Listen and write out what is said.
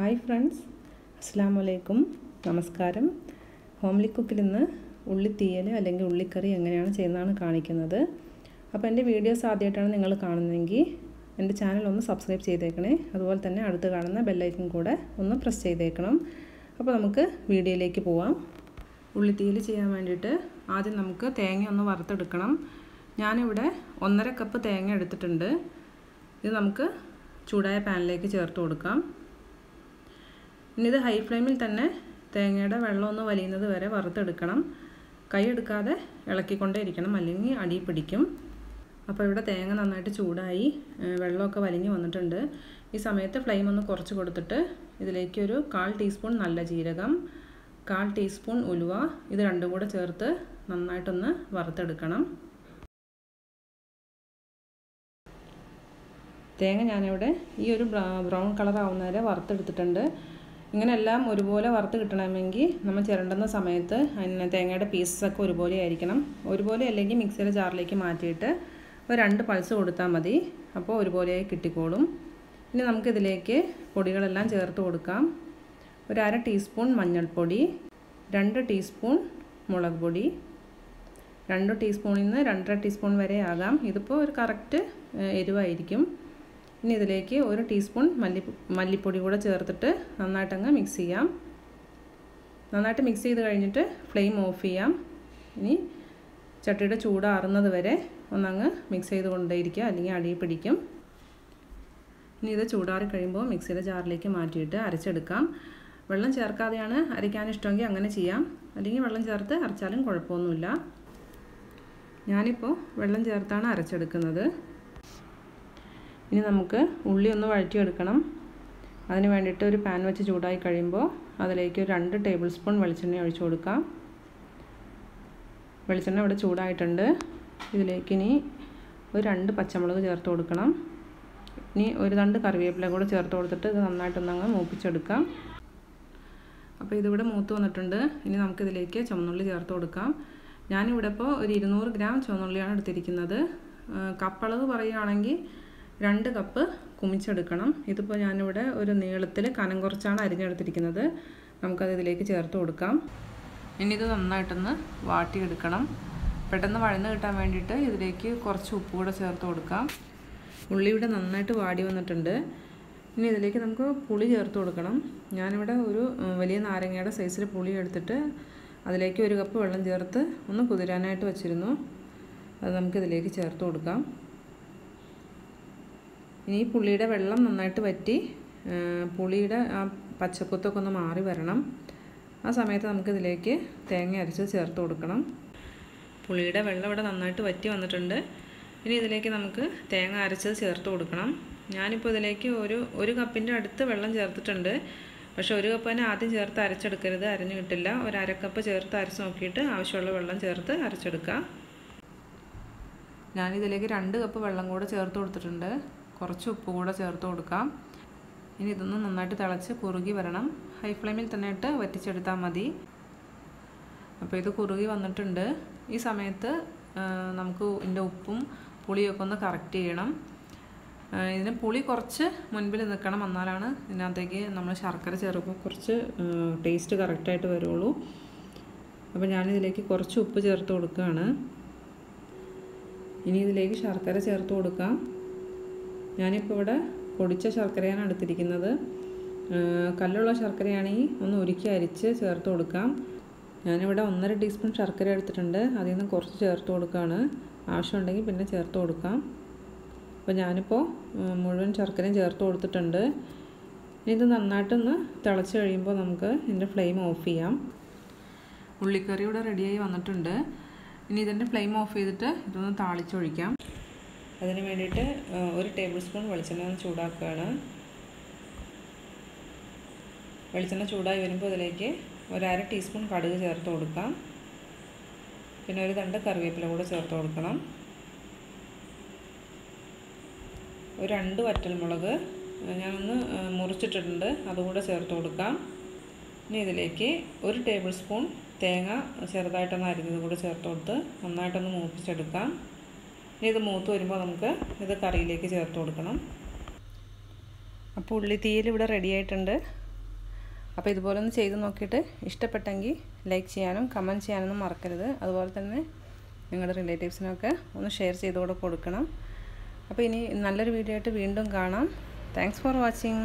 Hi friends അസ്സാം വലൈക്കും നമസ്കാരം. ഹോംലി കുക്കിൽ ഇന്ന് ഉള്ളിത്തീയൽ അല്ലെങ്കിൽ ഉള്ളിക്കറി എങ്ങനെയാണ് ചെയ്യുന്നതാണ് കാണിക്കുന്നത്. അപ്പോൾ എന്റെ വീഡിയോസ് ആദ്യമായിട്ടാണ് നിങ്ങൾ കാണുന്നതെങ്കിൽ എന്റെ ചാനൽ ഒന്ന് സബ്സ്ക്രൈബ് ചെയ്തേക്കണേ. അതുപോലെ തന്നെ അടുത്ത് കാണുന്ന ബെല്ലൈക്കൺ കൂടെ ഒന്ന് പ്രസ് ചെയ്തേക്കണം. അപ്പോൾ നമുക്ക് വീഡിയോയിലേക്ക് പോവാം. ഉള്ളിത്തീയൽ ചെയ്യാൻ വേണ്ടിയിട്ട് ആദ്യം നമുക്ക് തേങ്ങ ഒന്ന് വറുത്തെടുക്കണം. ഞാനിവിടെ ഒന്നര കപ്പ് തേങ്ങ എടുത്തിട്ടുണ്ട്. ഇത് നമുക്ക് ചൂടായ പാനിലേക്ക് ചേർത്ത് കൊടുക്കാം. ഇനി ഇത് ഹൈ ഫ്ലെയിമിൽ തന്നെ തേങ്ങയുടെ വെള്ളം ഒന്ന് വലിയുന്നത് വരെ വറുത്തെടുക്കണം. കൈ എടുക്കാതെ ഇളക്കിക്കൊണ്ടേ ഇരിക്കണം. അല്ലെങ്കിൽ അടി പിടിക്കും. അപ്പോൾ ഇവിടെ തേങ്ങ നന്നായിട്ട് ചൂടായി വെള്ളമൊക്കെ വലിഞ്ഞ് വന്നിട്ടുണ്ട്. ഈ സമയത്ത് ഫ്ലെയിം ഒന്ന് കുറച്ച് കൊടുത്തിട്ട് ഇതിലേക്ക് ഒരു കാൽ ടീസ്പൂൺ നല്ല ജീരകം കാൽ ടീസ്പൂൺ ഉലുവ ഇത് രണ്ടും കൂടെ ചേർത്ത് നന്നായിട്ടൊന്ന് വറുത്തെടുക്കണം. തേങ്ങ ഞാനിവിടെ ഈ ഒരു ബ്രൗൺ കളർ ആവുന്ന വരെ വറുത്തെടുത്തിട്ടുണ്ട്. ഇങ്ങനെ എല്ലാം ഒരുപോലെ വറുത്ത് കിട്ടണമെങ്കിൽ നമ്മൾ ചിരണ്ടുന്ന സമയത്ത് അതിന് തേങ്ങയുടെ പീസസൊക്കെ ഒരുപോലെ ആയിരിക്കണം. ഒരുപോലെ അല്ലെങ്കിൽ മിക്സിയുടെ ജാറിലേക്ക് മാറ്റിയിട്ട് ഒരു രണ്ട് പൾസ് കൊടുത്താൽ മതി. അപ്പോൾ ഒരുപോലെയായി കിട്ടിക്കോളും. ഇനി നമുക്കിതിലേക്ക് പൊടികളെല്ലാം ചേർത്ത് കൊടുക്കാം. ഒരു അര ടീസ്പൂൺ മഞ്ഞൾപ്പൊടി രണ്ട് ടീസ്പൂൺ മുളക് പൊടി രണ്ട് ടീസ്പൂണിൽ നിന്ന് രണ്ടര ടീസ്പൂൺ വരെ ആകാം. ഇതിപ്പോൾ ഒരു കറക്റ്റ് എരിവായിരിക്കും. ഇനി ഇതിലേക്ക് ഒരു ടീസ്പൂൺ മല്ലി മല്ലിപ്പൊടി കൂടെ ചേർത്തിട്ട് നന്നായിട്ടങ്ങ് മിക്സ് ചെയ്യാം. നന്നായിട്ട് മിക്സ് ചെയ്ത് കഴിഞ്ഞിട്ട് ഫ്ലെയിം ഓഫ് ചെയ്യാം. ഇനി ചട്ടിയുടെ ചൂടാറുന്നത് വരെ ഒന്നങ്ങ് മിക്സ് ചെയ്ത് കൊണ്ടേയിരിക്കുക അല്ലെങ്കിൽ അടിയിൽ പിടിക്കും. ഇനി ഇത് ചൂടാറി കഴിയുമ്പോൾ മിക്സിയുടെ ജാറിലേക്ക് മാറ്റിയിട്ട് അരച്ചെടുക്കാം. വെള്ളം ചേർക്കാതെയാണ് അരയ്ക്കാൻ ഇഷ്ടമെങ്കിൽ അങ്ങനെ ചെയ്യാം. അല്ലെങ്കിൽ വെള്ളം ചേർത്ത് അരച്ചാലും കുഴപ്പമൊന്നുമില്ല. ഞാനിപ്പോൾ വെള്ളം ചേർത്താണ് അരച്ചെടുക്കുന്നത്. ഇനി നമുക്ക് ഉള്ളി ഒന്ന് വഴറ്റിയെടുക്കണം. അതിന് വേണ്ടിയിട്ട് ഒരു പാൻ വെച്ച് ചൂടായി കഴിയുമ്പോൾ അതിലേക്ക് ഒരു രണ്ട് ടേബിൾ സ്പൂൺ വെളിച്ചെണ്ണ ഒഴിച്ചു കൊടുക്കാം. വെളിച്ചെണ്ണ ഇവിടെ ചൂടായിട്ടുണ്ട്. ഇതിലേക്ക് ഇനി ഒരു രണ്ട് പച്ചമുളക് ചേർത്ത് കൊടുക്കണം. ഇനി ഒരു രണ്ട് കറിവേപ്പില കൂടെ ചേർത്ത് കൊടുത്തിട്ട് ഇത് നന്നായിട്ടൊന്നങ്ങ് മൂപ്പിച്ചെടുക്കാം. അപ്പോൾ ഇതിവിടെ മൂത്ത് വന്നിട്ടുണ്ട്. ഇനി നമുക്കിതിലേക്ക് ചുവന്നുള്ളി ചേർത്ത് കൊടുക്കാം. ഞാനിവിടെ ഇപ്പോൾ ഒരു ഇരുന്നൂറ് ഗ്രാം ചുവന്നുള്ളിയാണ് എടുത്തിരിക്കുന്നത്. കപ്പളവ് പറയുകയാണെങ്കിൽ രണ്ട് കപ്പ് കുമിച്ചെടുക്കണം. ഇതിപ്പോൾ ഞാനിവിടെ ഒരു നീളത്തിൽ കനം കുറച്ചാണ് അരിഞ്ഞെടുത്തിരിക്കുന്നത്. നമുക്കത് ഇതിലേക്ക് ചേർത്ത് കൊടുക്കാം. ഇനി ഇത് നന്നായിട്ടൊന്ന് വാട്ടിയെടുക്കണം. പെട്ടെന്ന് വഴന്ന് കിട്ടാൻ വേണ്ടിയിട്ട് ഇതിലേക്ക് കുറച്ച് ഉപ്പ് കൂടെ ചേർത്ത് കൊടുക്കാം. ഉള്ളി ഇവിടെ നന്നായിട്ട് വാടി വന്നിട്ടുണ്ട്. ഇനി ഇതിലേക്ക് നമുക്ക് പുളി ചേർത്ത് കൊടുക്കണം. ഞാനിവിടെ ഒരു വലിയ നാരങ്ങയുടെ സൈസിൽ പുളി എടുത്തിട്ട് അതിലേക്ക് ഒരു കപ്പ് വെള്ളം ചേർത്ത് ഒന്ന് കുതിരാനായിട്ട് വച്ചിരുന്നു. അത് നമുക്കിതിലേക്ക് ചേർത്ത് കൊടുക്കാം. ഇനി പുളിയുടെ വെള്ളം നന്നായിട്ട് വറ്റി പുളിയുടെ ആ പച്ചക്കുത്തൊക്കെ ഒന്ന് മാറി വരണം. ആ സമയത്ത് നമുക്കിതിലേക്ക് തേങ്ങ അരച്ച് ചേർത്ത് കൊടുക്കണം. പുളിയുടെ വെള്ളം ഇവിടെ നന്നായിട്ട് വറ്റി വന്നിട്ടുണ്ട്. ഇനി ഇതിലേക്ക് നമുക്ക് തേങ്ങ അരച്ചത് ചേർത്ത് കൊടുക്കണം. ഞാനിപ്പോൾ ഇതിലേക്ക് ഒരു ഒരു കപ്പിന്റെ അടുത്ത് വെള്ളം ചേർത്തിട്ടുണ്ട്. പക്ഷേ ഒരു കപ്പ് തന്നെ ആദ്യം ചേർത്ത് അരച്ചെടുക്കരുത് അരഞ്ഞു കിട്ടില്ല. ഒരു അരക്കപ്പ് ചേർത്ത് അരച്ച് നോക്കിയിട്ട് ആവശ്യമുള്ള വെള്ളം ചേർത്ത് അരച്ചെടുക്കുക ഞാനിതിലേക്ക് രണ്ട് കപ്പ് വെള്ളം കൂടെ ചേർത്ത് കൊടുത്തിട്ടുണ്ട്. കുറച്ച് ഉപ്പ് കൂടെ ചേർത്ത് കൊടുക്കാം. ഇനി ഇതൊന്ന് നന്നായിട്ട് തിളച്ച് കുറുകി വരണം. ഹൈ ഫ്ലെയിമിൽ തന്നെ ഇട്ട് വറ്റിച്ചെടുത്താൽ മതി. അപ്പോൾ ഇത് കുറുകി വന്നിട്ടുണ്ട്. ഈ സമയത്ത് നമുക്ക് ഇതിന്റെ ഉപ്പും പുളിയൊക്കെ ഒന്ന് കറക്റ്റ് ചെയ്യണം. ഇതിന് പുളി കുറച്ച് മുൻപിൽ നിൽക്കണം. എന്നാലാണ് ഇതിനകത്തേക്ക് നമ്മൾ ശർക്കര ചേർക്കുമ്പോൾ കുറച്ച് ടേസ്റ്റ് കറക്റ്റായിട്ട് വരുള്ളൂ. അപ്പോൾ ഞാനിതിലേക്ക് കുറച്ച് ഉപ്പ് ചേർത്ത് കൊടുക്കുകയാണ്. ഇനി ഇതിലേക്ക് ശർക്കര ചേർത്ത് കൊടുക്കാം. ഞാനിപ്പോൾ ഇവിടെ പൊടിച്ച ശർക്കരയാണ് എടുത്തിരിക്കുന്നത്. കല്ലുള്ള ശർക്കരയാണെങ്കിൽ ഒന്ന് ഉരുക്കി അരിച്ച് ചേർത്ത് കൊടുക്കാം. ഞാനിവിടെ ഒന്നര ടീസ്പൂൺ ശർക്കര എടുത്തിട്ടുണ്ട്. അതിൽ നിന്ന് കുറച്ച് ചേർത്ത് കൊടുക്കുകയാണ് ആവശ്യമുണ്ടെങ്കിൽ പിന്നെ ചേർത്ത് കൊടുക്കാം. അപ്പോൾ ഞാനിപ്പോൾ മുഴുവൻ ശർക്കരയും ചേർത്ത് കൊടുത്തിട്ടുണ്ട്. ഇത് നന്നായിട്ടൊന്ന് തിളച്ച് കഴിയുമ്പോൾ നമുക്ക് ഇതിന്റെ ഫ്ലെയിം ഓഫ് ചെയ്യാം. ഉള്ളിക്കറി ഇവിടെ റെഡിയായി വന്നിട്ടുണ്ട്. ഇനി ഇതിന്റെ ഫ്ലെയിം ഓഫ് ചെയ്തിട്ട് ഇതൊന്ന് താളിച്ചൊഴിക്കാം. അതിന് വേണ്ടിയിട്ട് ഒരു ടേബിൾ സ്പൂൺ വെളിച്ചെണ്ണ ചൂടാക്കുകയാണ്. വെളിച്ചെണ്ണ ചൂടായി വരുമ്പോൾ ഇതിലേക്ക് ഒരു അര ടീസ്പൂൺ കടുക് ചേർത്ത് കൊടുക്കാം. പിന്നെ ഒരു തണ്ട് കറിവേപ്പില കൂടെ ചേർത്ത് കൊടുക്കണം. ഒരു രണ്ട് വറ്റൽമുളക് ഞാനൊന്ന് മുറിച്ചിട്ടിട്ടുണ്ട് അതുകൂടെ ചേർത്ത് കൊടുക്കാം. ഇനി ഇതിലേക്ക് ഒരു ടേബിൾ സ്പൂൺ തേങ്ങ ചെറുതായിട്ടൊന്ന് അരിഞ്ഞത് കൂടെ ചേർത്ത് കൊടുത്ത് നന്നായിട്ടൊന്ന് മൂപ്പിച്ചെടുക്കാം. ഇനി ഇത് മൂത്ത് വരുമ്പോൾ നമുക്ക് ഇത് കറിയിലേക്ക് ചേർത്ത് കൊടുക്കണം. അപ്പോൾ ഉള്ളി തീയിൽ ഇവിടെ റെഡി ആയിട്ടുണ്ട്. അപ്പോൾ ഇതുപോലെ ഒന്ന് ചെയ്ത് നോക്കിയിട്ട് ഇഷ്ടപ്പെട്ടെങ്കിൽ ലൈക്ക് ചെയ്യാനും കമന്റ് ചെയ്യാനൊന്നും മറക്കരുത്. അതുപോലെ തന്നെ നിങ്ങളുടെ റിലേറ്റീവ്സിനൊക്കെ ഒന്ന് ഷെയർ ചെയ്തുകൂടെ കൊടുക്കണം. അപ്പോൾ ഇനി നല്ലൊരു വീഡിയോ ആയിട്ട് വീണ്ടും കാണാം. Thanks for watching